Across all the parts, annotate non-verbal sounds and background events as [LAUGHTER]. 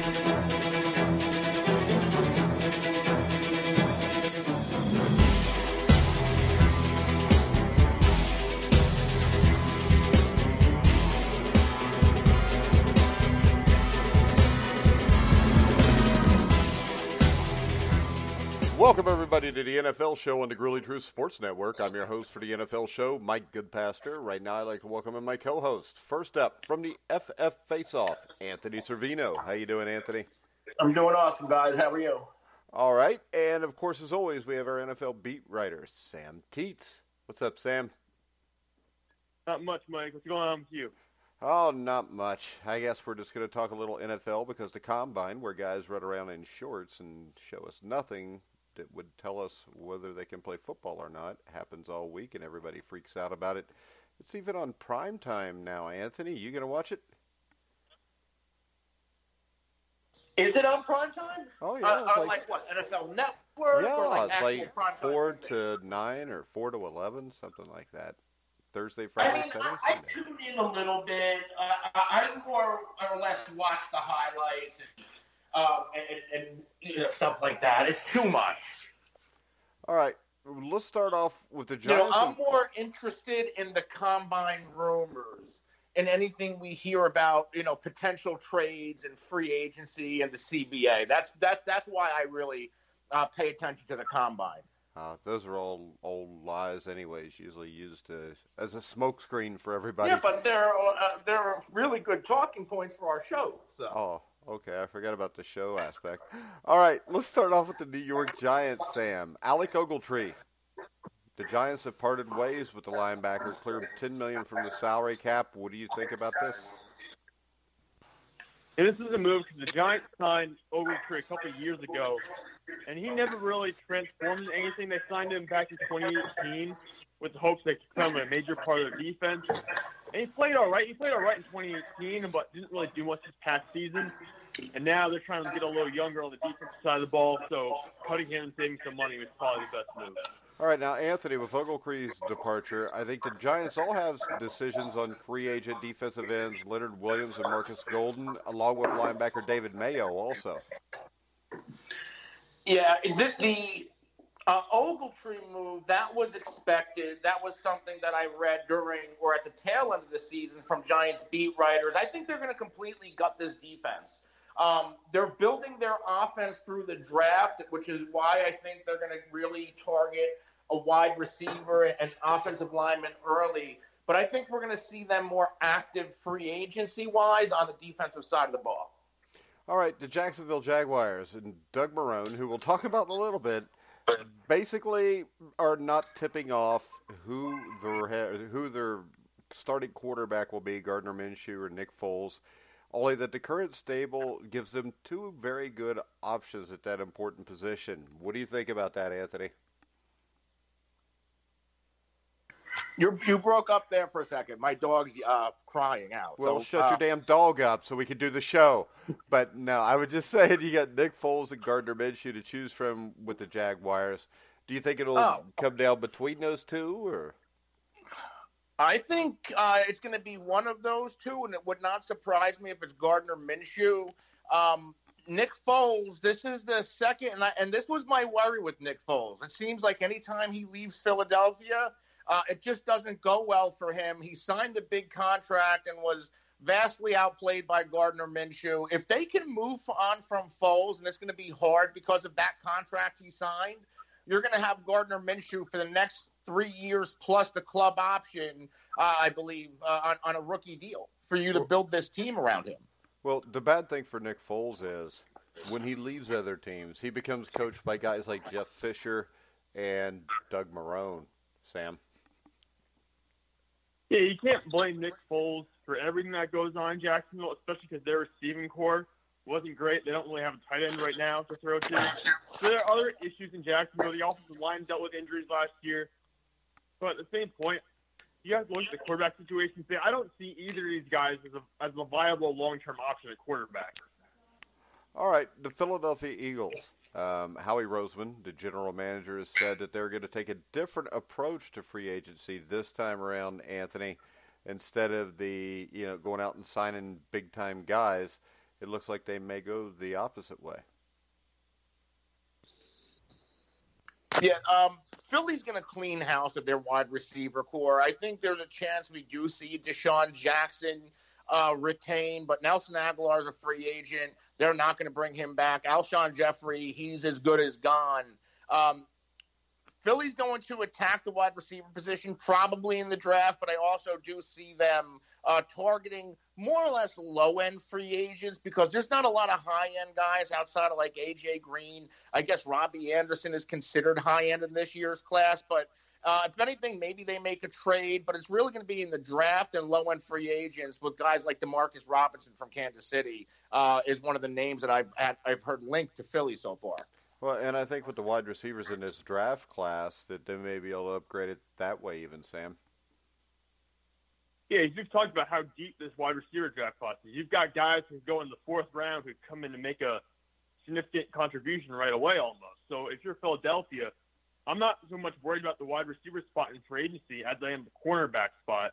Música Welcome, everybody, to the NFL show on the Grueling Truth Sports Network. I'm your host for the NFL show, Mike Goodpaster. Right now, I'd like to welcome in my co-host. First up, from the FF Faceoff, Anthony Cervino. How you doing, Anthony? I'm doing awesome, guys. How are you? All right, and of course, as always, we have our NFL beat writer, Sam Teets. What's up, Sam? Not much, Mike. What's going on with you? Oh, not much. I guess we're just going to talk a little NFL because the combine, where guys run around in shorts and show us nothing, that would tell us whether they can play football or not happens all week, and everybody freaks out about it. It's even on prime time now. Anthony, you gonna watch it? Is it on prime time? Oh yeah, uh, uh, like, what NFL Network yeah, or like it's like prime time? four to nine or four to eleven, something like that. Thursday, Friday, I mean, Saturday, I, I Sunday. tune in a little bit. Uh, I, I more or less watch the highlights and, um, and, and, you know, stuff like that. It's too much. All right, let's start off with the You know, I'm more interested in the combine rumors and anything we hear about, you know, potential trades and free agency and the CBA. That's that's that's why I really uh, pay attention to the combine. Uh, those are all old lies, anyways. Usually used to, as a smokescreen for everybody. Yeah, but they're uh, they're really good talking points for our show. So Oh, okay. I forgot about the show aspect. All right, let's start off with the New York Giants, Sam. Alec Ogletree. The Giants have parted ways with the linebacker, cleared 10 million from the salary cap. What do you think about this? This is a move because the Giants signed Ogletree a couple years ago, and he never really transformed into anything. They signed him back in 2018 with the hopes that he could become a major part of the defense. And he played all right. He played all right in 2018, but didn't really do much this past season. And now they're trying to get a little younger on the defensive side of the ball, so cutting him and saving some money was probably the best move. All right, now, Anthony, with Ogletree's departure, I think the Giants all have decisions on free agent defensive ends, Leonard Williams and Marcus Golden, along with linebacker David Mayo also. Yeah, the, the uh, Ogletree move that was expected. That was something that I read during or at the tail end of the season from Giants beat writers. I think they're going to completely gut this defense. Um, they're building their offense through the draft, which is why I think they're going to really target a wide receiver and offensive lineman early. But I think we're going to see them more active free agency wise on the defensive side of the ball. All right, the Jacksonville Jaguars and Doug Marrone, who we'll talk about in a little bit, basically are not tipping off who their who their starting quarterback will be, Gardner Minshew or Nick Foles. Only that the current stable gives them two very good options at that important position. What do you think about that, Anthony? You you broke up there for a second. My dog's uh, crying out. Well, so, shut uh, your damn dog up so we can do the show. But no, I would just [LAUGHS] say you got Nick Foles and Gardner Minshew to choose from with the Jaguars. Do you think it'll Oh. come down between those two, or I think uh, it's going to be one of those two, and it would not surprise me if it's Gardner Minshew. Um, Nick Foles, this is the second, and, I, and this was my worry with Nick Foles. It seems like anytime he leaves Philadelphia, uh, it just doesn't go well for him. He signed a big contract and was vastly outplayed by Gardner Minshew. If they can move on from Foles, and it's going to be hard because of that contract he signed, you're going to have Gardner Minshew for the next three years plus the club option, uh, I believe, uh, on, on a rookie deal for you to build this team around him. well, the bad thing for Nick Foles is when he leaves other teams, he becomes coached by guys like Jeff Fisher and Doug Marrone. Sam, Yeah, you can't blame Nick Foles for everything that goes on in Jacksonville, especially because their receiving core wasn't great. They don't really have a tight end right now to throw to. So there are other issues in Jacksonville. The offensive line dealt with injuries last year. But at the same point, you have to look at the quarterback situation. Say, I don't see either of these guys as a, as a viable long-term option at quarterback. All right, the Philadelphia Eagles. Um, Howie Roseman, the general manager, has said that they're going to take a different approach to free agency this time around, Anthony. Instead of the you know going out and signing big time guys, it looks like they may go the opposite way. Yeah, um, Philly's going to clean house of their wide receiver core. I think there's a chance we do see DeSean Jackson uh, retain, but Nelson Agholor is a free agent. They're not going to bring him back. Alshon Jeffery, he's as good as gone. Um, Philly's going to attack the wide receiver position probably in the draft, but I also do see them uh, targeting more or less low end free agents because there's not a lot of high end guys outside of like AJ Green. I guess Robby Anderson is considered high end in this year's class, but uh, if anything, maybe they make a trade, but it's really going to be in the draft and low end free agents with guys like Demarcus Robinson from Kansas City uh, is one of the names that I've I've heard linked to Philly so far. Well, and I think with the wide receivers in this draft class, that they may be able to upgrade it that way, even Sam. Yeah, you've talked about how deep this wide receiver draft class is. You've got guys who go in the fourth round who come in to make a significant contribution right away, almost. So if you're Philadelphia, I'm not so much worried about the wide receiver spot in free agency as I am the cornerback spot.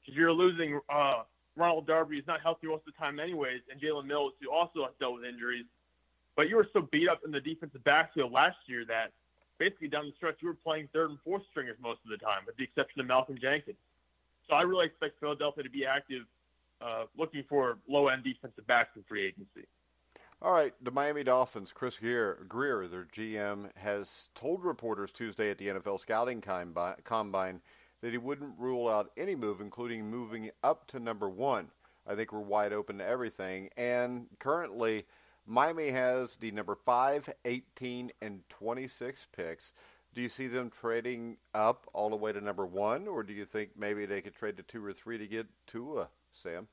Because you're losing uh, Ronald Darby, who's not healthy most of the time, anyways, and Jalen Mills, who also has dealt with injuries. But you were so beat up in the defensive backfield last year that basically down the stretch you were playing third and fourth stringers most of the time, with the exception of Malcolm Jenkins. So I really expect Philadelphia to be active, uh, looking for low end defensive backs in free agency. All right, the Miami Dolphins, Chris Greer, Grier, their GM, has told reporters Tuesday at the NFL Scouting Combine that he wouldn't rule out any move, including moving up to number one. I think we're wide open to everything. And currently, Miami has the number 5, 18, and 26 picks. Do you see them trading up all the way to number one, or do you think maybe they could trade to two or three to get Tua, Sam?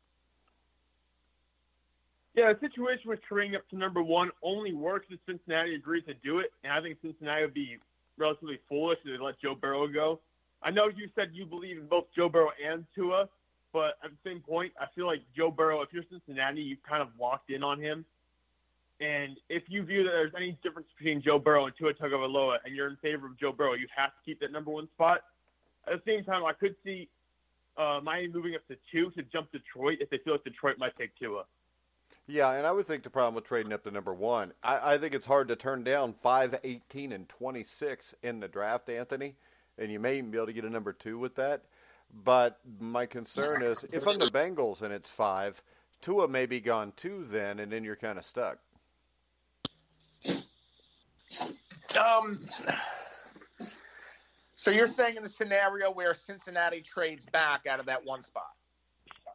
Yeah, the situation with trading up to number one only works if Cincinnati agrees to do it, and I think Cincinnati would be relatively foolish if they let Joe Burrow go. I know you said you believe in both Joe Burrow and Tua, but at the same point, I feel like Joe Burrow, if you're Cincinnati, you've kind of locked in on him. And if you view that there's any difference between Joe Burrow and Tua Tagovailoa, and you're in favor of Joe Burrow, you have to keep that number one spot. At the same time, I could see uh, Miami moving up to two to jump Detroit if they feel like Detroit might take Tua. Yeah, and I would think the problem with trading up to number one, I, I think it's hard to turn down 5, 18, and 26 in the draft, Anthony, and you may even be able to get a number two with that. But my concern is if I'm the Bengals and it's five, Tua may be gone too then, and then you're kind of stuck. Um, so you're saying in the scenario where Cincinnati trades back out of that one spot?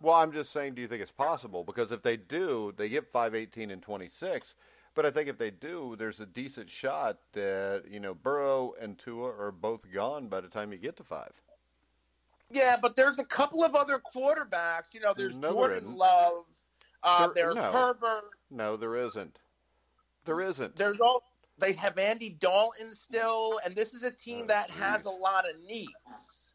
Well, I'm just saying, do you think it's possible? Because if they do, they get 518 and 26. But I think if they do, there's a decent shot that, you know, Burrow and Tua are both gone by the time you get to five. Yeah, but there's a couple of other quarterbacks. You know, there's no, Jordan Love. Uh, there, there's no. Herbert. No, there isn't. There isn't. There's all they have Andy Dalton still, and this is a team oh, that has a lot of needs.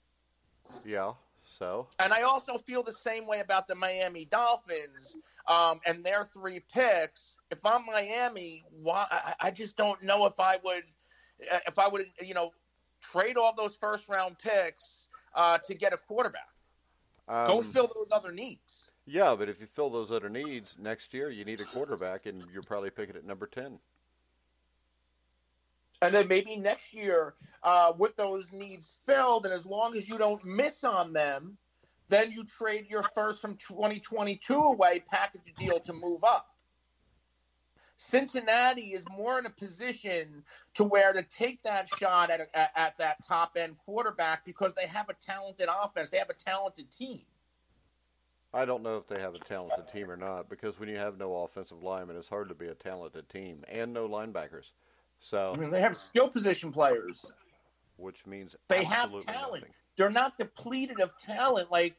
Yeah. So. And I also feel the same way about the Miami Dolphins um, and their three picks. If I'm Miami, why I, I just don't know if I would, if I would, you know, trade all those first round picks uh, to get a quarterback. Um, Go fill those other needs. Yeah, but if you fill those other needs next year, you need a quarterback, and you're probably picking at number ten. And then maybe next year, uh, with those needs filled, and as long as you don't miss on them, then you trade your first from 2022 away, package deal to move up. Cincinnati is more in a position to where to take that shot at, at, at that top end quarterback because they have a talented offense, they have a talented team. I don't know if they have a talented team or not because when you have no offensive linemen, it's hard to be a talented team and no linebackers. So I mean, they have skill position players, which means they have talent. Nothing. They're not depleted of talent like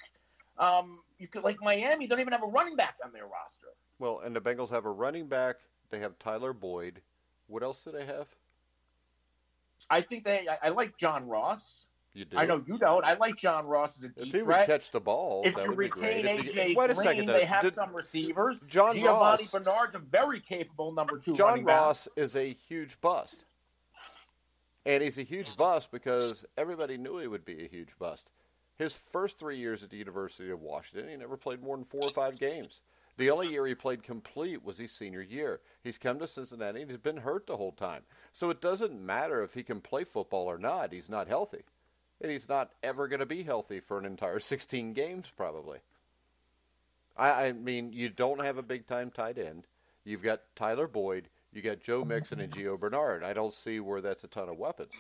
um, you could like Miami. Don't even have a running back on their roster. Well, and the Bengals have a running back. They have Tyler Boyd. What else do they have? I think they. I, I like John Ross. You do. I know you don't. I like John Ross as a deep if he threat. would catch the ball, if that you would retain be great. AJ you, wait a Green, second, they have Did, some receivers. John Giovanni Ross, Bernard's a very capable number two. John Ross back. is a huge bust, and he's a huge bust because everybody knew he would be a huge bust. His first three years at the University of Washington, he never played more than four or five games. The only year he played complete was his senior year. He's come to Cincinnati and he's been hurt the whole time. So it doesn't matter if he can play football or not. He's not healthy. And he's not ever going to be healthy for an entire [LAUGHS] 16 games, probably. I, I mean, you don't have a big time tight end. You've got Tyler Boyd. You got Joe Mixon and Gio Bernard. I don't see where that's a ton of weapons.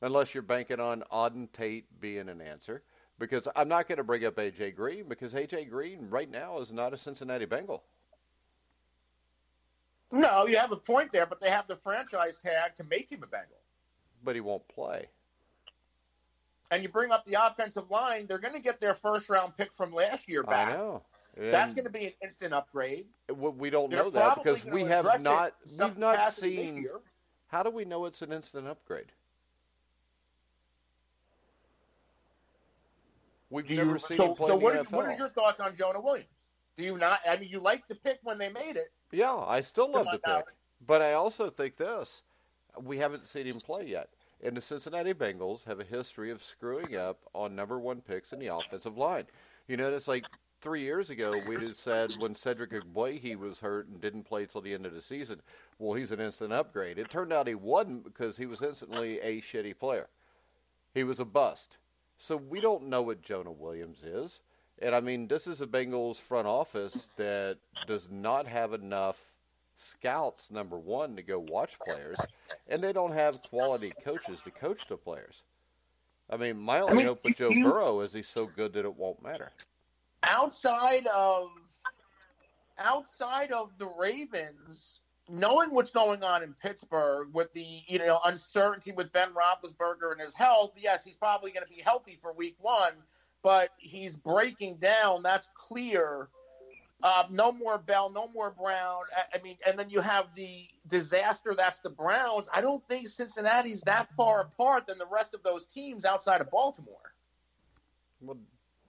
Unless you're banking on Auden Tate being an answer. Because I'm not going to bring up A.J. Green because A.J. Green right now is not a Cincinnati Bengal. No, you have a point there, but they have the franchise tag to make him a Bengal. But he won't play. And you bring up the offensive line, they're going to get their first round pick from last year back. I know. That's going to be an instant upgrade. We don't They're know that because we have not we've not seen. How do we know it's an instant upgrade? We've Do never you, seen so, so what, NFL. what is your thoughts on Jonah Williams? Do you not? I mean, you liked the pick when they made it. Yeah, I still love the pick, but I also think this: we haven't seen him play yet. And the Cincinnati Bengals have a history of screwing up on number one picks in the offensive line. You notice, like three years ago, we had said when Cedric Ogbuehi was hurt and didn't play till the end of the season, well, he's an instant upgrade. It turned out he wasn't because he was instantly a shitty player. He was a bust. So we don't know what Jonah Williams is. And I mean, this is a Bengals front office that does not have enough scouts, number one, to go watch players, and they don't have quality coaches to coach the players. I mean, my only mean, hope with Joe you- Burrow is he's so good that it won't matter. outside of outside of the Ravens, knowing what's going on in Pittsburgh with the you know uncertainty with Ben Roethlisberger and his health, yes, he's probably going to be healthy for Week One, but he's breaking down. That's clear. Uh, no more Bell, no more Brown. I, I mean, and then you have the disaster that's the Browns. I don't think Cincinnati's that far apart than the rest of those teams outside of Baltimore. Well,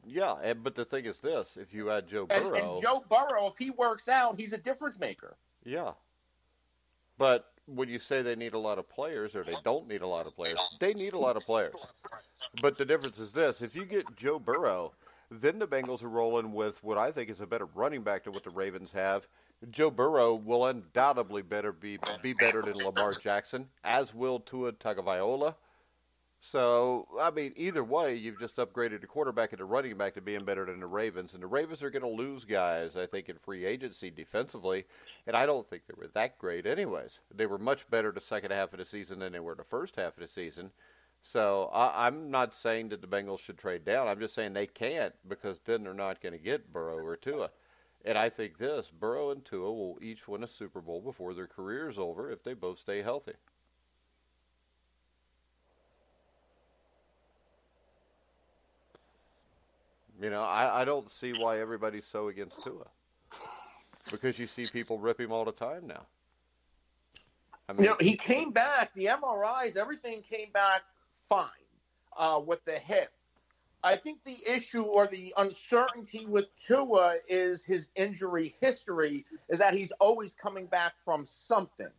yeah, and, but the thing is this: if you add Joe And, Burrow, and Joe Burrow, if he works out, he's a difference maker. Yeah. But when you say they need a lot of players or they uh-huh. don't need a lot of players, they need a lot of players. But the difference is this if you get Joe Burrow, then the Bengals are rolling with what I think is a better running back than what the Ravens have. Joe Burrow will undoubtedly better be be better than Lamar Jackson, as will Tua Tagovailoa. So, I mean, either way, you've just upgraded the quarterback and the running back to being better than the Ravens. And the Ravens are going to lose guys, I think, in free agency defensively. And I don't think they were that great, anyways. They were much better the second half of the season than they were the first half of the season. So, I, I'm not saying that the Bengals should trade down. I'm just saying they can't because then they're not going to get Burrow or Tua. And I think this Burrow and Tua will each win a Super Bowl before their career's over if they both stay healthy. You know, I, I don't see why everybody's so against Tua. Because you see people rip him all the time now. I mean, You know, he came back. The MRIs, everything came back fine uh, with the hip. I think the issue or the uncertainty with Tua is his injury history. Is that he's always coming back from something.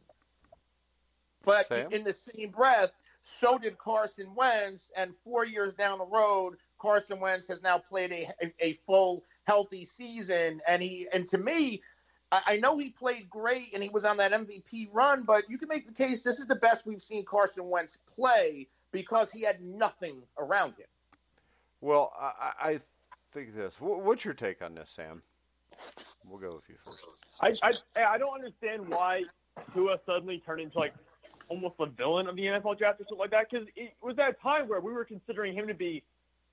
But Sam? in the same breath, so did Carson Wentz, and four years down the road, Carson Wentz has now played a, a, a full healthy season, and he and to me, I, I know he played great and he was on that MVP run, but you can make the case this is the best we've seen Carson Wentz play because he had nothing around him. well, I, I I think this. What's your take on this, Sam? We'll go with you first. I, I I don't understand why Tua suddenly turned into like almost the villain of the NFL draft or something like that. Because it was that time where we were considering him to be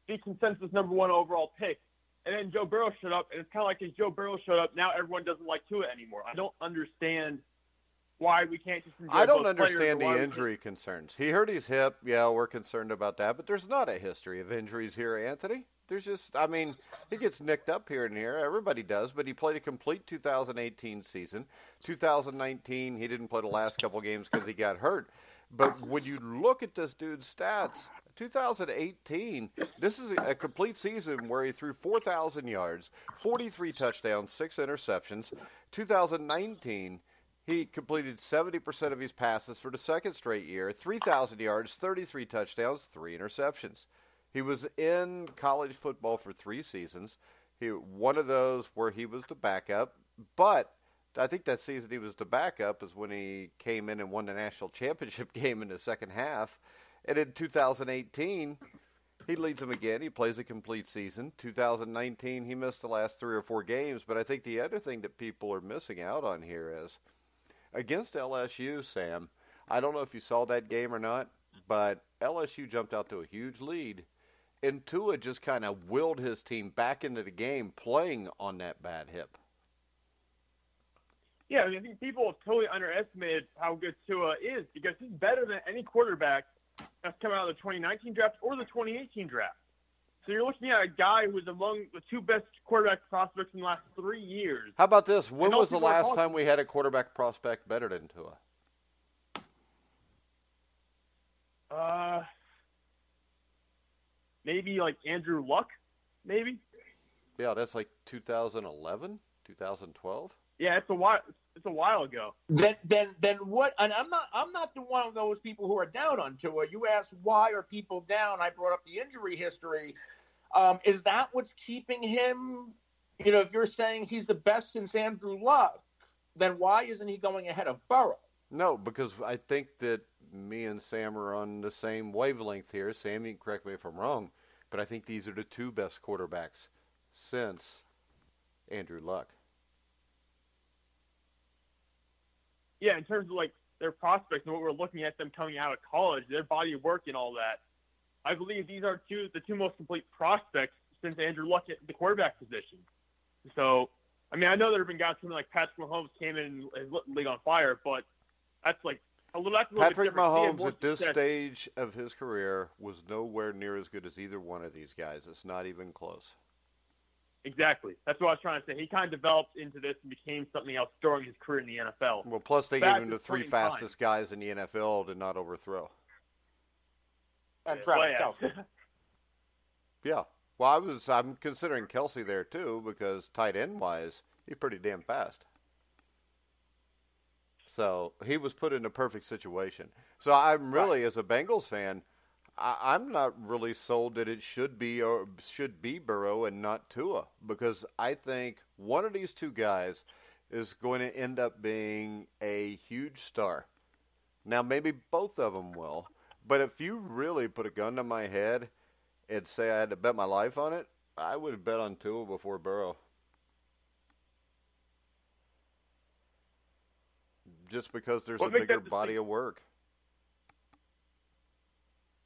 the consensus number one overall pick, and then Joe Burrow showed up, and it's kind of like as Joe Burrow showed up, now everyone doesn't like Tua anymore. I don't understand why we can't just. enjoy I don't understand the injury concerns. He hurt his hip. Yeah, we're concerned about that. But there's not a history of injuries here, Anthony. There's just, I mean, he gets nicked up here and here. Everybody does. But he played a complete 2018 season. 2019, he didn't play the last couple games because he got hurt. But when you look at this dude's stats, 2018, this is a complete season where he threw 4,000 yards, 43 touchdowns, six interceptions. 2019, he completed 70% of his passes for the second straight year, 3,000 yards, 33 touchdowns, three interceptions. He was in college football for three seasons. He one of those where he was the backup, but I think that season he was the backup is when he came in and won the national championship [LAUGHS] game in the second half. And in 2018, he leads them again. He plays a complete season. 2019, he missed the last three or four games. But I think the other thing that people are missing out on here is against LSU, Sam. I don't know if you saw that game or not, but LSU jumped out to a huge lead. And Tua just kind of willed his team back into the game playing on that bad hip. Yeah, I, mean, I think people have totally underestimated how good Tua is because he's better than any quarterback that's coming out of the 2019 draft or the 2018 draft. So you're looking at a guy who's among the two best quarterback prospects in the last three years. How about this? When And was the last time we had a quarterback prospect better than Tua? Uh, maybe like Andrew Luck, maybe. Yeah, that's like 2011, 2012. Yeah, it's a while. It's a while ago. Then, then, then what? And I'm not, I'm not the one of those people who are down on Tua. You asked why are people down? I brought up the injury history. Um, is that what's keeping him? You know, if you're saying he's the best since Andrew Luck, then why isn't he going ahead of Burrow? No, because I think that me and Sam are on the same wavelength here. Sam, you can correct me if I'm wrong, but I think these are the two best quarterbacks since Andrew Luck. Yeah, in terms of like their prospects and what we're looking at them coming out of college, their body of work and all that. I believe these are two the two most complete prospects since Andrew Luck at the quarterback position. So, I mean, I know there have been guys coming like Patrick Mahomes came in and lit the league on fire, but that's like a little. That's a little Patrick. Mahomes at this success. stage of his career was nowhere near as good as either one of these guys. It's not even close. Exactly. That's what I was trying to say. He kind of developed into this and became something else during his career in the NFL. Well, plus they Back gave him the three 25. fastest guys in the NFL to not overthrow. And Yeah, Travis Kelce. yeah. [LAUGHS] Yeah. Well, I was I'm considering Kelsey there too because tight end wise, he's pretty damn fast. So he was put in a perfect situation. So I'm really, as a Bengals fan, I, I'm not really sold that it should be or should be Burrow and not Tua because I think one of these two guys is going to end up being a huge star. Now maybe both of them will, but if you really put a gun to my head and say I had to bet my life on it, I would bet on Tua before Burrow. Just because there's a bigger body of work.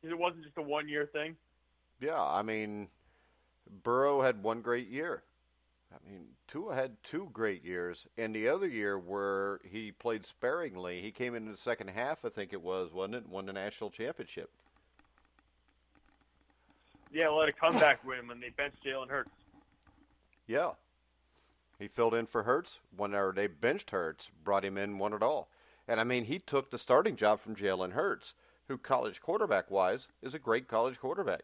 It wasn't just a one year thing. Yeah, I mean, Burrow had one great year. I mean, Tua had two great years, and the other year where he played sparingly, he came in the second half, I think it was, wasn't it? Won the national championship. Yeah, let a comeback win when they benched Jalen Hurts. Yeah. He filled in for Hurts. when or they benched Hurts, brought him in, won it all. And I mean, he took the starting job from Jalen Hurts, who college quarterback wise is a great college quarterback.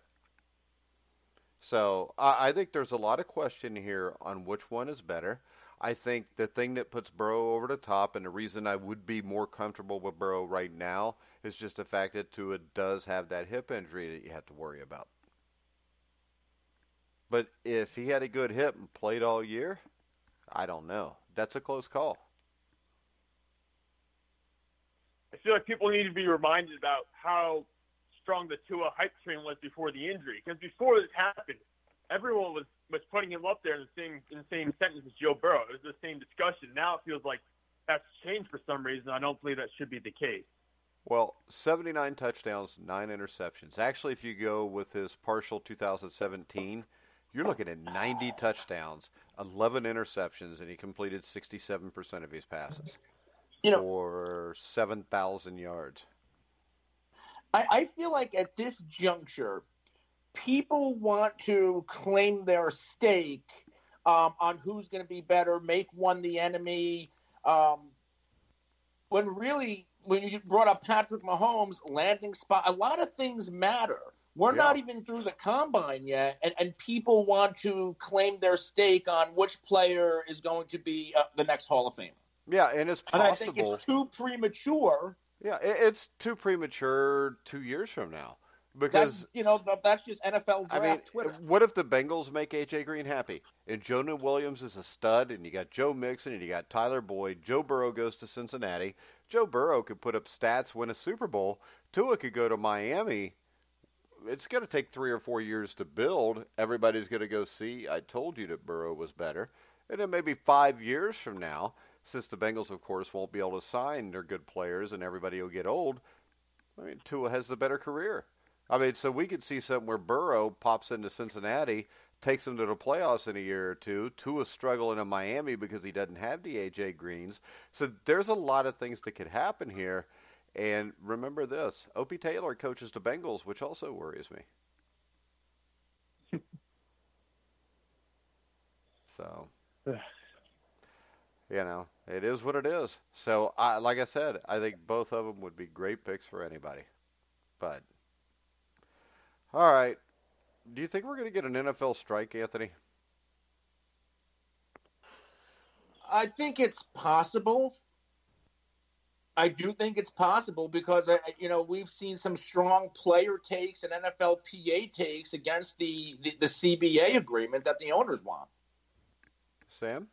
So I, I think there's a lot of question here on which one is better. I think the thing that puts Burrow over the top, and the reason I would be more comfortable with Burrow right now, is just the fact that Tua does have that hip injury that you have to worry about. But if he had a good hip and played all year, I don't know. That's a close call. I feel like people need to be reminded about how strong the Tua hype train was before the injury. Because before this happened, everyone was, was putting him up there in the same in the same sentence as Joe Burrow. It was the same discussion. Now it feels like that's changed for some reason. I don't believe that should be the case. Well, 79 touchdowns, 9 interceptions. Actually, if you go with his partial 2017, you're looking at 90 touchdowns, 11 interceptions, and he completed 67% of his passes You know, for 7,000 yards. I, I feel like at this juncture, people want to claim their stake um, on who's going to be better, make one the enemy. Um, when really, when you brought up Patrick Mahomes, landing spot, a lot of things matter. We're Yeah. not even through the combine yet, and, and people want to claim their stake on which player is going to be uh, the next Hall of Famer. Yeah, and it's And I think it's too premature. Yeah, it's too premature two years from now. Because that's you know that's just NFL draft I mean, Twitter. what if the Bengals make AJ Green happy and Jonah Williams is a stud, and you got Joe Mixon and you got Tyler Boyd. Joe Burrow goes to Cincinnati. Joe Burrow could put up stats, win a Super Bowl. Tua could go to Miami. It's going to take three or four years to build. Everybody's going to go see. I told you that Burrow was better, and then maybe five years from now, since the Bengals, of course, won't be able to sign their good players and everybody will get old. I mean, Tua has the better career. I mean, so we could see something where Burrow pops into Cincinnati, takes them to the playoffs in a year or two. Tua's struggling in Miami because he doesn't have the AJ Greens. So there's a lot of things that could happen here. And remember this: Opie Taylor coaches the Bengals, which also worries me. [LAUGHS] so, you know, it is what it is. So, I, like I said, I think both of them would be great picks for anybody. But all right. Do you think we're going to get an NFL strike, Anthony? I think it's possible. I do think it's possible because uh, you know we've seen some strong player takes and NFLPA takes against the, the, the CBA agreement that the owners want. Sam?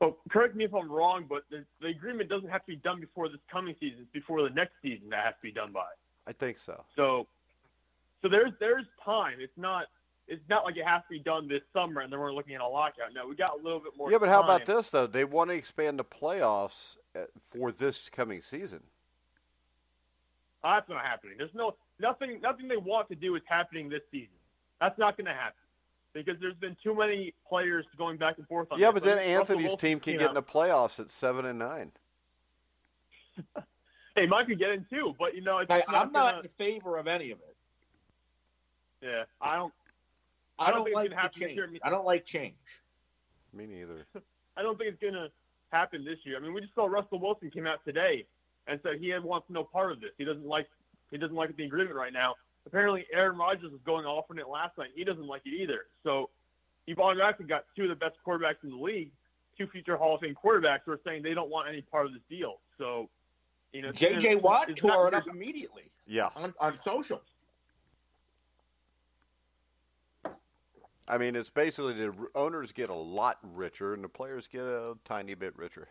Well, correct me if I'm wrong, but the, the agreement doesn't have to be done before this coming season. It's before the next season that has to be done by. I think so. So, so there's there's time. It's not it's not like it has to be done this summer and then we're looking at a lockout. No, we got a little bit more. Yeah, but how about this though? They want to expand the playoffs uh, for this coming season. That's not happening. There's no nothing. Nothing they want to do is happening this season. That's not going to happen because there's been too many players going back and forth on. Yeah, this. but then Anthony's team can came get in the playoffs at seven and nine. [LAUGHS] Hey, Mike could get in too, but you know, it's I, not I'm not gonna- in favor of any of it. Yeah, I don't. I, I don't don't, like the happen this change. year. I don't like change. Me neither. [LAUGHS] I don't think it's going to happen this year. I mean, we just saw Russell Wilson came out today and said he wants no part of this. He doesn't like he doesn't like the agreement right now. Apparently, Aaron Rodgers was going off on it last night. He doesn't like it either. So you've automatically got two of the best quarterbacks in the league, two future Hall of Fame quarterbacks who are saying they don't want any part of this deal. So you know, JJ Watt it's not- tore it up immediately Yeah, on, on social. I mean it's basically the owners get a lot richer and the players get a tiny bit richer.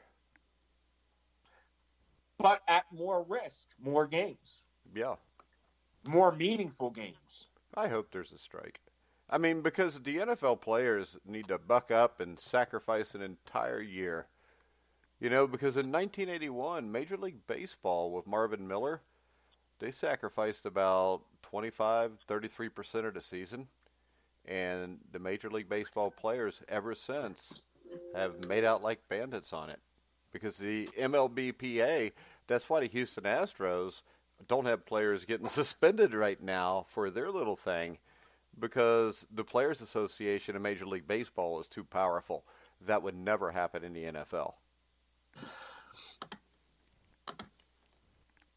but at more risk, more games, Yeah, more meaningful games. I hope there's a strike. I mean, because the NFL players need to buck up and sacrifice an entire year. You know, because in 1981, Major League Baseball with Marvin Miller, they sacrificed about 25, 33% of the season. And the Major League Baseball players ever since have made out like bandits on it. Because the MLBPA, that's why the Houston Astros don't have players getting [LAUGHS] suspended right now for their little thing because the Players Association in Major League Baseball is too powerful. That would never happen in the NFL.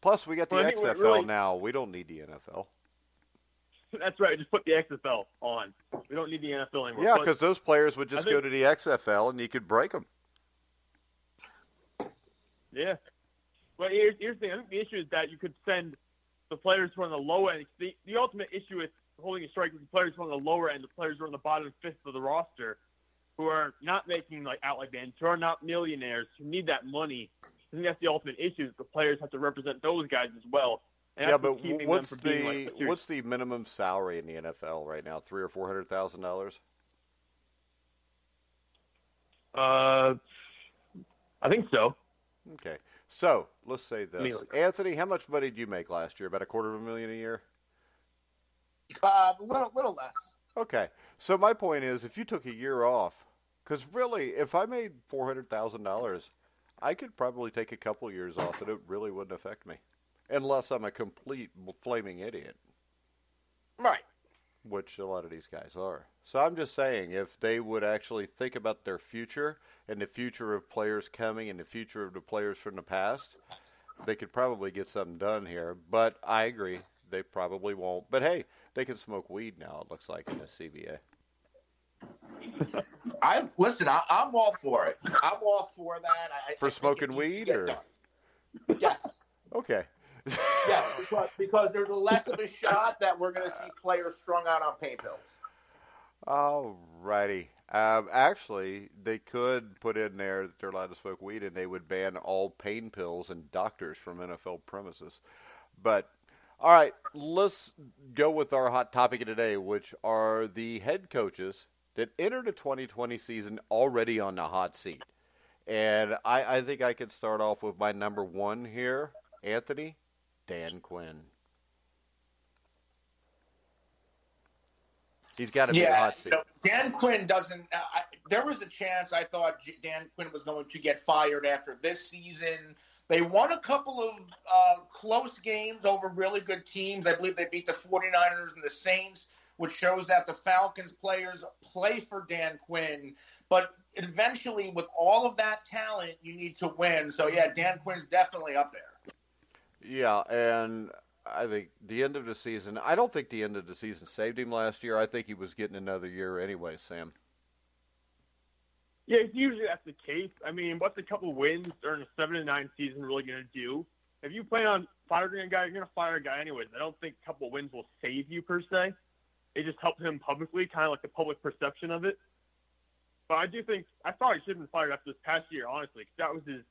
Plus, we got the Well, think XFL really- now. We don't need the NFL. That's right. Just put the XFL on. We don't need the NFL anymore. Yeah, because those players would just I go to the XFL and you could break them. Yeah. But here's, here's the thing. I think the issue is that you could send the players who are on the low end. The, the ultimate issue with holding a strike is the players who are on the lower end, the players who are on the bottom fifth of the roster, who are not making like outright bands, who are not millionaires, who need that money. I think that's the ultimate issue. Is the players have to represent those guys as well. And Yeah, but what's keeping what's them from being, the like, what's the minimum salary in the NFL right now? Three or four hundred thousand dollars. Uh, I think so. Okay, so let's say this, Million. Anthony. How much money did you make last year? About a quarter of a million a year. Uh, a little, little less. Okay, so my point is, if you took a year off, because really, if I made four hundred thousand dollars, I could probably take a couple years off, and it really wouldn't affect me, unless I'm a complete flaming idiot. Right. which a lot of these guys are. So I'm just saying, if they would actually think about their future and the future of players coming and the future of the players from the past, they could probably get something done here. But I agree, they probably won't. But hey, they can smoke weed now. It looks like in the CBA. [LAUGHS] I listen. I, I'm all for it. I'm all for that. I, I For it smoking weed, or- done. Yes. Okay. yes, [LAUGHS] because, because there's less of a shot that we're going to see players strung out on pain pills. All righty. Um, actually, they could put in there that they're allowed to smoke weed, and they would ban all pain pills and doctors from NFL premises. But all right, let's go with our hot topic of today, which are the head coaches that entered the 2020 season already on the hot seat. And I, I think I could start off with my number one here, Anthony Dan Quinn. He's got to be a hot seat. You know, Dan Quinn doesn't. Uh, I, there was a chance I thought Dan Quinn was going to get fired after this season. They won a couple of uh, close games over really good teams. I believe they beat the 49ers and the Saints, which shows that the Falcons players play for Dan Quinn. But eventually, with all of that talent, you need to win. So, yeah, Dan Quinn's definitely up there. Yeah, and I think the end of the season. I don't think the end of the season saved him last year. I think he was getting another year anyway, Sam. Yeah, usually that's the case. I mean, what's a couple wins during a seven to nine season really going to do? If you plan on firing a guy, you're going to fire a guy anyways. I don't think a couple wins will save you per se. It just helps him publicly, kind of like the public perception of it. But I do think I thought he should have been fired after this past year, honestly, because that was his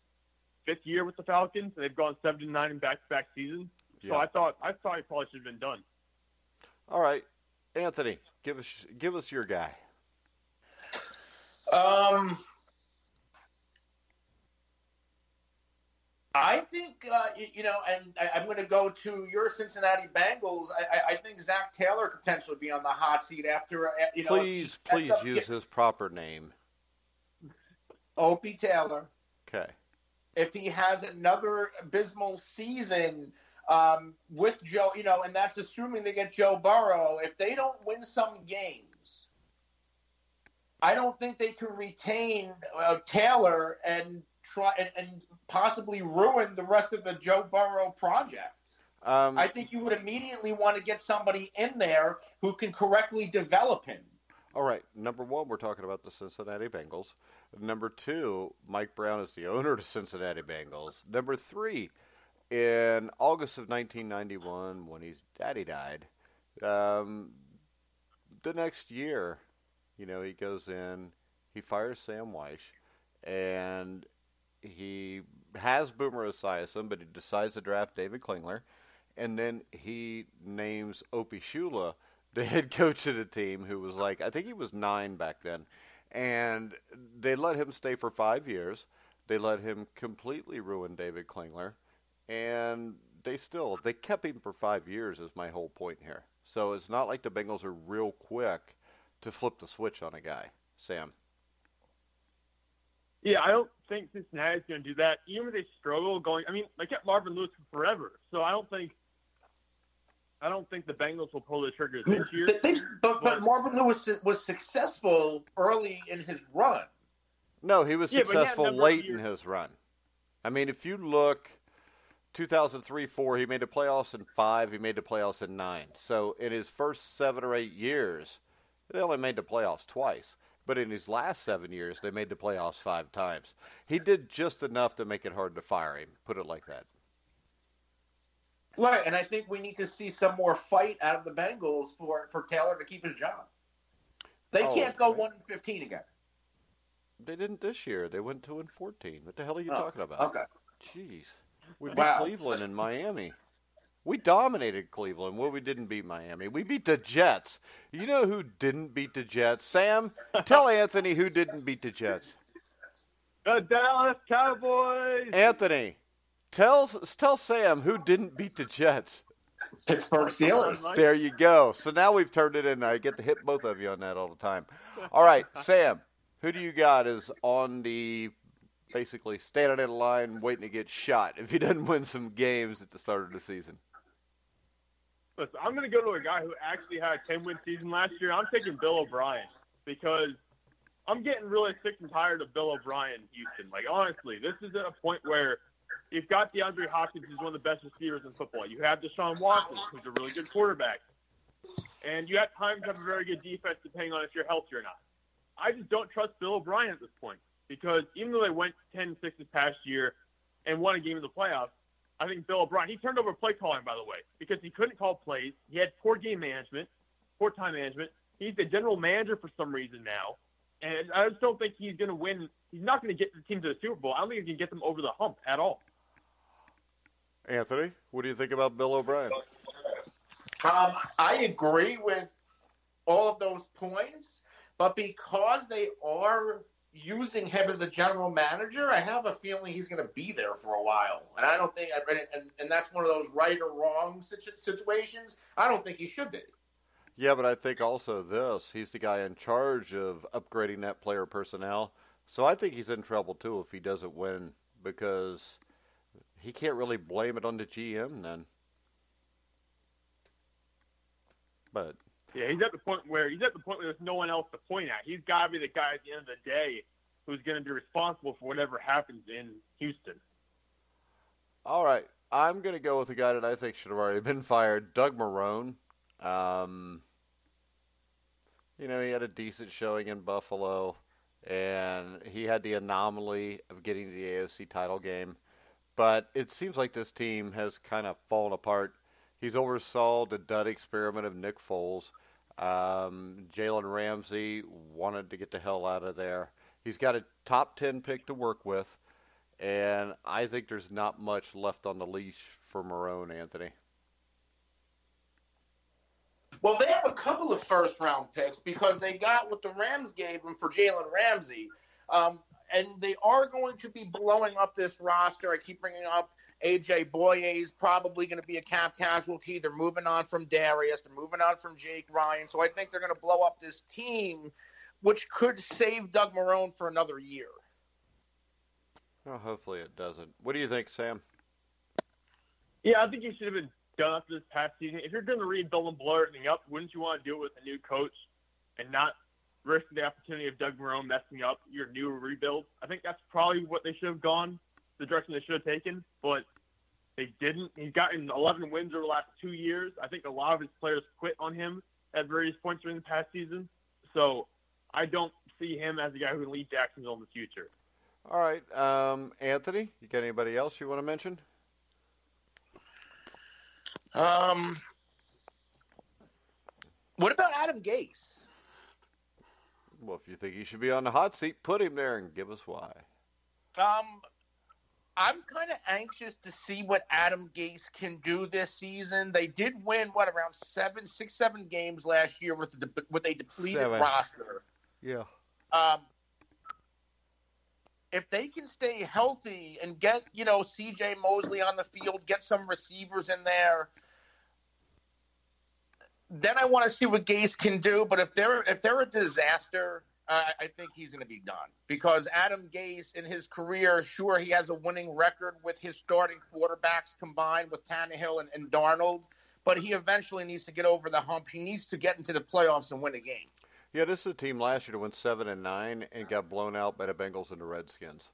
fifth year with the Falcons, and they've gone seven to nine in back-to-back seasons. Yeah. So I thought I thought he probably should have been done. All right, Anthony, give us give us your guy. Um, I think uh, you, you, know, and I, am going to go to your Cincinnati Bengals. I, I, think Zac Taylor could potentially be on the hot seat after uh, you know. Please, please use his proper name. Opie Taylor. Okay. If he has another abysmal season, um, with Joe, you know, and that's assuming they get Joe Burrow. If they don't win some games, I don't think they can retain uh, Taylor and try and, and, possibly ruin the rest of the Joe Burrow project. Um, I think you would immediately want to get somebody in there who can correctly develop him. All right. Number one, we're talking about the Cincinnati Bengals. Number two, Mike Brown is the owner of the Cincinnati Bengals. Number three, in August of 1991, when his daddy died, um, the next year, you know, he goes in, he fires Sam Wyche, and he has Boomer Esiason, but he decides to draft David Klingler, and then he names Opie Shula [LAUGHS] the head coach of the team, who was like, I think he was nine back then, and they let him stay for five years. They let him completely ruin David Klingler and they still they kept him for five years. Is my whole point here. So it's not like the Bengals are real quick to flip the switch on a guy. Sam. Yeah, I don't think Cincinnati's going to do that. Even if they struggle going, I mean, they kept Marvin Lewis for forever, so I don't think. I don't think the Bengals will pull the trigger this year. They, but, but Marvin Lewis was successful early in his run. No, he was yeah, successful he late in his run. I mean, if you look 2003 4, he made the playoffs in five. He made the playoffs in nine. So in his first seven or eight years, they only made the playoffs twice. But in his last seven years, they made the playoffs five times. He did just enough to make it hard to fire him. Put it like that. Right, and I think we need to see some more fight out of the Bengals for for Taylor to keep his job. They oh, can't go one and fifteen again. They didn't this year. They went two and fourteen. What the hell are you oh, talking about? Okay. Jeez. We beat wow. Cleveland and Miami. We dominated Cleveland. Well, we didn't beat Miami. We beat the Jets. You know who didn't beat the Jets? Sam, tell Anthony who didn't beat the Jets. The Dallas Cowboys. Anthony, tell tell Sam who didn't beat the Jets. Pittsburgh Steelers. There you go. So now we've turned it in. I get to hit both of you on that all the time. All right, Sam, who do you got is on the basically standing in line waiting to get shot if he doesn't win some games at the start of the season. Listen, I'm going to go to a guy who actually had a 10 win season last year. I'm taking Bill O'Brien because I'm getting really sick and tired of Bill O'Brien Houston. Like, honestly, this is at a point where you've got DeAndre Hopkins, who's one of the best receivers in football. You have Deshaun Watson, who's a really good quarterback. And you at times have a very good defense, depending on if you're healthy or not. I just don't trust Bill O'Brien at this point because even though they went 10 6 this past year and won a game in the playoffs, I think Bill O'Brien, he turned over play calling, by the way, because he couldn't call plays. He had poor game management, poor time management. He's the general manager for some reason now. And I just don't think he's going to win. He's not going to get the team to the Super Bowl. I don't think he can get them over the hump at all. Anthony, what do you think about Bill O'Brien? Um, I agree with all of those points, but because they are using him as a general manager, I have a feeling he's going to be there for a while. And I don't think, and, and that's one of those right or wrong situations. I don't think he should be. Yeah, but I think also this, he's the guy in charge of upgrading that player personnel. So I think he's in trouble too if he doesn't win because he can't really blame it on the GM then. But yeah, he's at the point where he's at the point where there's no one else to point at. He's got to be the guy at the end of the day who's going to be responsible for whatever happens in Houston. All right, I'm going to go with a guy that I think should have already been fired, Doug Marrone. Um, you know, he had a decent showing in Buffalo, and he had the anomaly of getting to the AFC title game. But it seems like this team has kind of fallen apart. He's oversaw the dud experiment of Nick Foles. Um, Jalen Ramsey wanted to get the hell out of there. He's got a top 10 pick to work with, and I think there's not much left on the leash for Marrone, Anthony. Well, they have a couple of first round picks because they got what the Rams gave them for Jalen Ramsey. Um, and they are going to be blowing up this roster. I keep bringing up AJ Bouye is probably going to be a cap casualty. They're moving on from Dareus. They're moving on from Jake Ryan. So I think they're going to blow up this team, which could save Doug Marrone for another year. Well, hopefully it doesn't. What do you think, Sam? Yeah, I think you should have been done after this past season. If you're going to rebuild and blow everything up, wouldn't you want to do it with a new coach and not risk the opportunity of Doug Marrone messing up your new rebuild? I think that's probably what they should have gone, the direction they should have taken, but they didn't. He's gotten 11 wins over the last two years. I think a lot of his players quit on him at various points during the past season. So I don't see him as a guy who can lead Jacksonville in the future. All right, um, Anthony, you got anybody else you want to mention? Um, what about Adam Gase? Well, if you think he should be on the hot seat, put him there and give us why. Um, I'm kind of anxious to see what Adam Gase can do this season. They did win what around seven, six, seven games last year with the, with a depleted seven. roster. Yeah. Um, if they can stay healthy and get you know C.J. Mosley on the field, get some receivers in there, then I want to see what Gase can do. But if they're if they're a disaster, uh, I think he's going to be done because Adam Gase in his career, sure he has a winning record with his starting quarterbacks combined with Tannehill and, and Darnold, but he eventually needs to get over the hump. He needs to get into the playoffs and win a game. Yeah, this is a team last year that went seven and nine and got blown out by the Bengals and the Redskins.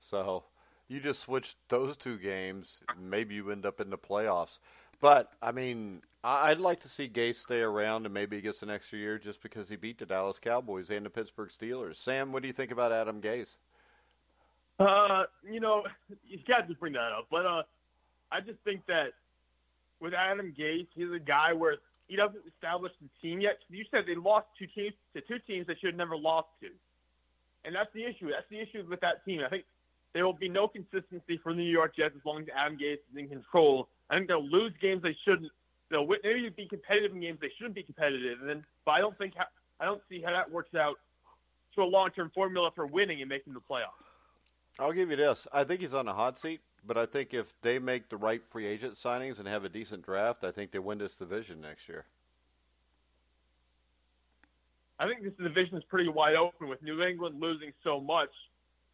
So you just switch those two games, maybe you end up in the playoffs. But I mean, I'd like to see Gase stay around and maybe he gets an extra year just because he beat the Dallas Cowboys and the Pittsburgh Steelers. Sam, what do you think about Adam Gase? Uh, you know, you got to bring that up, but uh, I just think that with Adam Gase, he's a guy where he doesn't establish the team yet. You said they lost two teams to two teams they should have never lost to, and that's the issue. That's the issue with that team. I think there will be no consistency for the New York Jets as long as Adam Gase is in control. I think they'll lose games they shouldn't. They'll maybe be competitive in games they shouldn't be competitive. And then, but I don't think how, I don't see how that works out to a long-term formula for winning and making the playoffs. I'll give you this. I think he's on the hot seat but I think if they make the right free agent signings and have a decent draft, I think they win this division next year. I think this division is pretty wide open with New England losing so much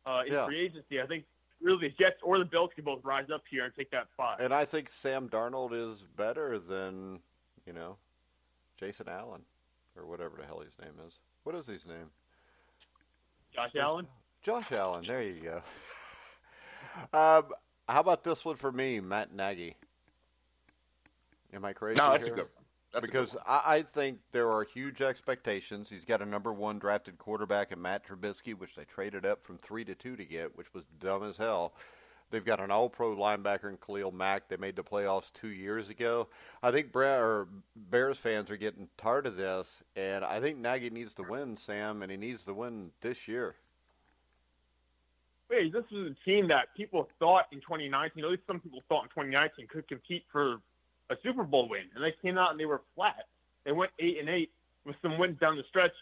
uh, in yeah. free agency. I think really the Jets or the Bills can both rise up here and take that spot. And I think Sam Darnold is better than you know Jason Allen or whatever the hell his name is. What is his name? Josh Allen. Josh Allen. There you go. [LAUGHS] um, how about this one for me, Matt Nagy? Am I crazy? No, that's here? a good. That's because I, I think there are huge expectations. He's got a number one drafted quarterback in Matt Trubisky, which they traded up from three to two to get, which was dumb as hell. They've got an All-Pro linebacker in Khalil Mack. They made the playoffs two years ago. I think Brad, or Bears fans are getting tired of this, and I think Nagy needs to win, Sam, and he needs to win this year. Wait, this is a team that people thought in 2019, at least some people thought in 2019, could compete for a Super Bowl win, and they came out and they were flat. They went eight and eight with some wins down the stretch.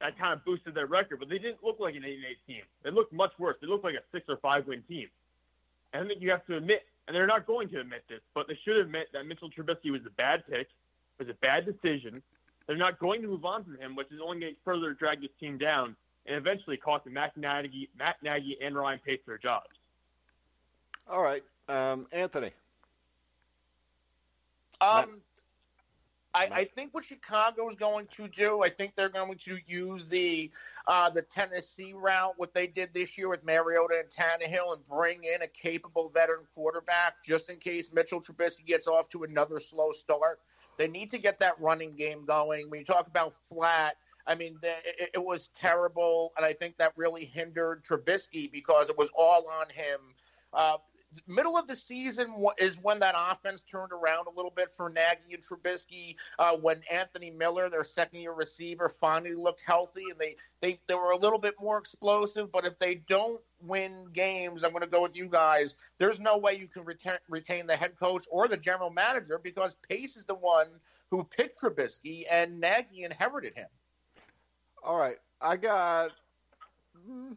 That kind of boosted their record, but they didn't look like an eight and eight team. They looked much worse. They looked like a six or five win team. And I think you have to admit, and they're not going to admit this, but they should admit that Mitchell Trubisky was a bad pick, was a bad decision. They're not going to move on from him, which is only going to further drag this team down and eventually costing Matt Nagy, Matt Nagy and Ryan Pace their jobs. All right, um, Anthony. Um, I, I, think what Chicago is going to do, I think they're going to use the uh, the Tennessee route, what they did this year with Mariota and Tannehill, and bring in a capable veteran quarterback just in case Mitchell Trubisky gets off to another slow start. They need to get that running game going. When you talk about flat, I mean, it, it was terrible, and I think that really hindered Trubisky because it was all on him. Uh, middle of the season is when that offense turned around a little bit for Nagy and Trubisky. Uh, when Anthony Miller, their second-year receiver, finally looked healthy, and they they they were a little bit more explosive. But if they don't win games, I'm going to go with you guys. There's no way you can retain retain the head coach or the general manager because Pace is the one who picked Trubisky, and Nagy inherited him. All right, I got hmm,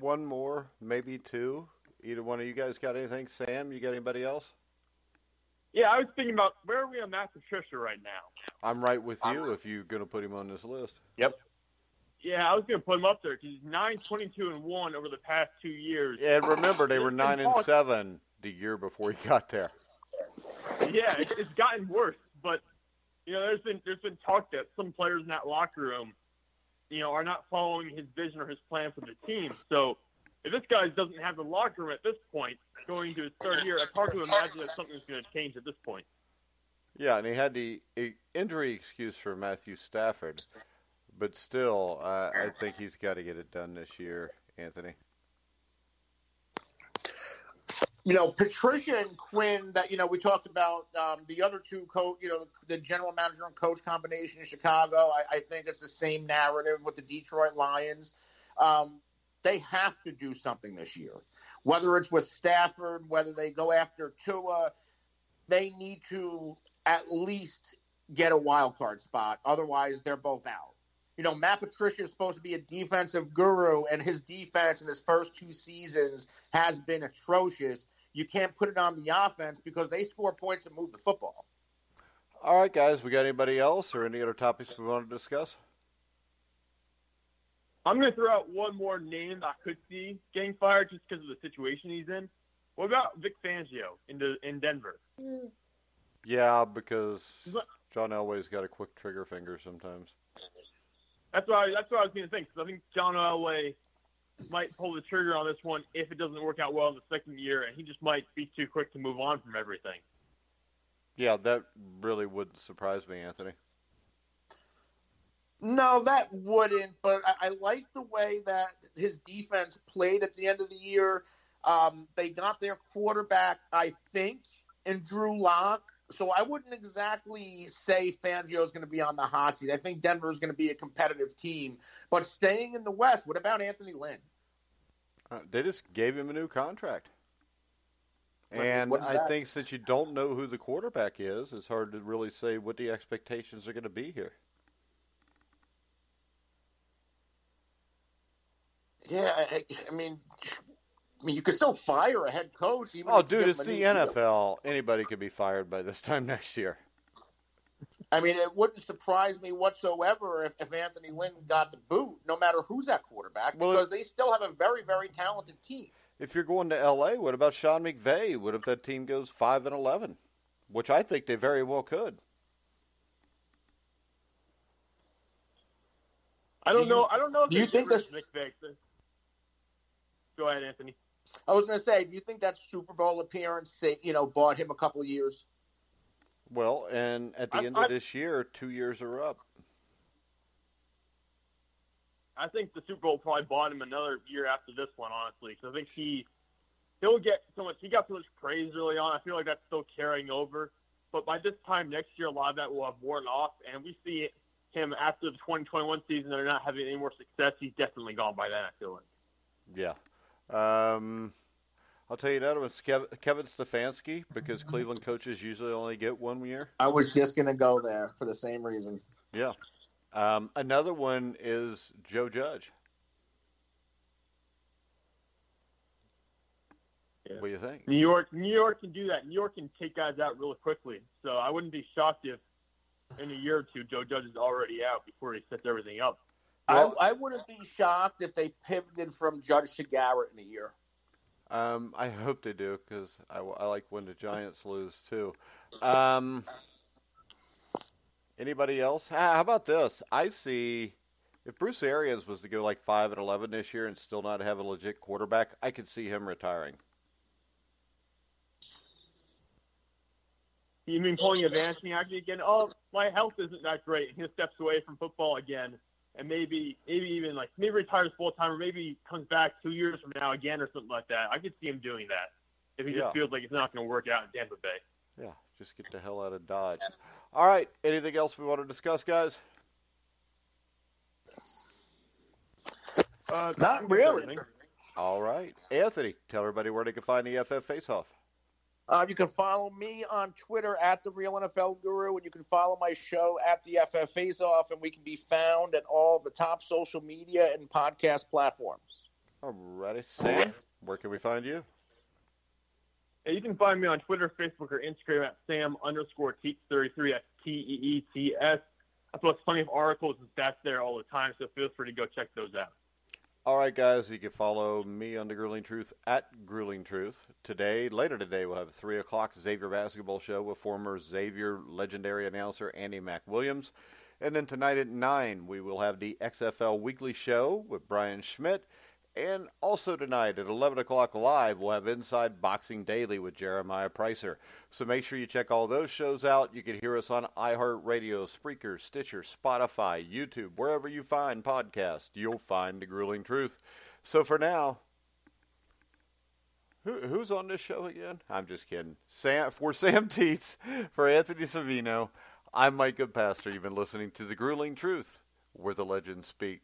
one more, maybe two. Either one of you guys got anything? Sam, you got anybody else? Yeah, I was thinking about where are we on Matt Patricia right now? I'm right with you if you're going to put him on this list. Yep. Yeah, I was going to put him up there because he's nine twenty-two and one over the past two years. Yeah, and remember they were nine and seven the year before he got there. Yeah, it's, it's gotten worse, but you know, there's been there's been talk that some players in that locker room, you know, are not following his vision or his plan for the team. So if this guy doesn't have the locker room at this point, going to his third year, it's hard to imagine that something's going to change at this point. Yeah, and he had the injury excuse for Matthew Stafford, but still, uh, I think he's got to get it done this year, Anthony. You know, Patricia and Quinn. That you know, we talked about um, the other two coach. You know, the general manager and coach combination in Chicago. I, I think it's the same narrative with the Detroit Lions. Um, they have to do something this year. Whether it's with Stafford, whether they go after Tua, they need to at least get a wild card spot. Otherwise, they're both out. You know, Matt Patricia is supposed to be a defensive guru, and his defense in his first two seasons has been atrocious. You can't put it on the offense because they score points and move the football. All right, guys, we got anybody else or any other topics we want to discuss? I'm going to throw out one more name that I could see getting fired just because of the situation he's in. What about Vic Fangio in the, in Denver? Yeah, because John Elway's got a quick trigger finger sometimes. That's what I, that's what I was going to think. Because I think John Elway might pull the trigger on this one if it doesn't work out well in the second year, and he just might be too quick to move on from everything. Yeah, that really wouldn't surprise me, Anthony. No, that wouldn't. But I, I like the way that his defense played at the end of the year. Um, they got their quarterback, I think, in Drew Lock. So I wouldn't exactly say Fangio is going to be on the hot seat. I think Denver is going to be a competitive team. But staying in the West, what about Anthony Lynn? Uh, they just gave him a new contract. And I think since you don't know who the quarterback is, it's hard to really say what the expectations are going to be here. Yeah, I, I mean, I mean, you could still fire a head coach. Even oh, dude, it's the NFL. Deal. Anybody could be fired by this time next year. I mean, it wouldn't surprise me whatsoever if, if Anthony Lynn got the boot, no matter who's at quarterback, well, because they still have a very, very talented team. If you're going to LA, what about Sean McVay? What if that team goes five and eleven? Which I think they very well could. I don't know. I don't know. If do you think this? McVay. Go ahead, Anthony. I was going to say, do you think that Super Bowl appearance, you know, bought him a couple of years? Well, and at the I, end I, of this year, two years are up. I think the Super Bowl probably bought him another year after this one, honestly. Because I think he he'll get so much. He got so much praise early on. I feel like that's still carrying over. But by this time next year, a lot of that will have worn off, and we see him after the 2021 season. They're not having any more success. He's definitely gone by then. I feel like. Yeah. Um, I'll tell you that was Kevin Stefanski because Cleveland coaches usually only get one year. I was just going to go there for the same reason. Yeah. Um, another one is Joe Judge. Yeah. What do you think? New York, New York can do that. New York can take guys out really quickly. So I wouldn't be shocked if in a year or two Joe Judge is already out before he sets everything up. Well, I, I wouldn't be shocked if they pivoted from Judge to Garrett in a year. Um, I hope they do because I, I, like when the Giants lose too. Um, anybody else? How about this? I see if Bruce Arians was to go like five and eleven this year and still not have a legit quarterback, I could see him retiring. You mean pulling a Vancini actually again? Oh, my health isn't that great. He steps away from football again and maybe maybe even like maybe retires full time, or maybe comes back two years from now again, or something like that. I could see him doing that if he yeah. just feels like it's not going to work out in Tampa Bay. Yeah, just get the hell out of Dodge. All right, anything else we want to discuss, guys? Uh, not really. All right, Anthony, tell everybody where they can find the FF Faceoff. Uh, you can follow me on Twitter at the Real NFL Guru, and you can follow my show at the FF Face Off, and we can be found at all the top social media and podcast platforms. All righty, Sam, where can we find you? Yeah, you can find me on Twitter, Facebook, or Instagram at Sam underscore Teets33 at T E E T S. I post plenty of articles and stats there all the time, so feel free to go check those out. All right, guys, you can follow me on the Grueling Truth at Grueling Truth. Today, later today, we'll have a 3 o'clock Xavier basketball show with former Xavier legendary announcer Andy McWilliams. And then tonight at 9, we will have the XFL Weekly Show with Brian Schmidt and also tonight at 11 o'clock live, we'll have Inside Boxing Daily with Jeremiah Pricer. So make sure you check all those shows out. You can hear us on iHeartRadio, Spreaker, Stitcher, Spotify, YouTube, wherever you find podcasts, you'll find The Grueling Truth. So for now, who, who's on this show again? I'm just kidding. Sam, for [LAUGHS] Sam Teets, for Anthony Cervino, I'm Mike Goodpaster. You've been listening to The Grueling Truth, where the legends speak.